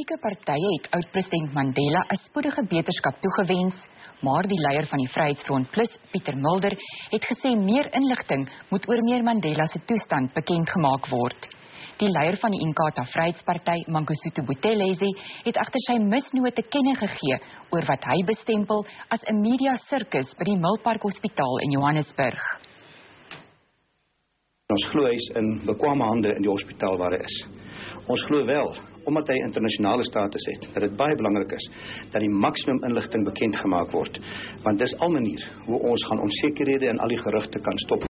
Politieke partye het oud-president Mandela 'n spoedige beterskap toegewens, maar die leier van die Vryheidsfront Plus, Pieter Mulder, het gesê meer inligting moet oor meer Mandela se toestand bekend gemaak word. Die leier van die Inkatha Vryheidsparty, Mangosuthu Buthelezi, het agter sy misnoot te kenne gegee oor wat hy bestempel as 'n media sirkus by die Milpark Hospitaal in Johannesburg. Ons glo hy is in bekwame hande in die hospitaal waar hy is. Ons glo wel, omdat hy internasionale status het, dat dit baie belangrik is dat die maksimum inligting bekend gemaak word, want dis al manier hoe ons gaan onsekerhede en al die gerugte kan stop.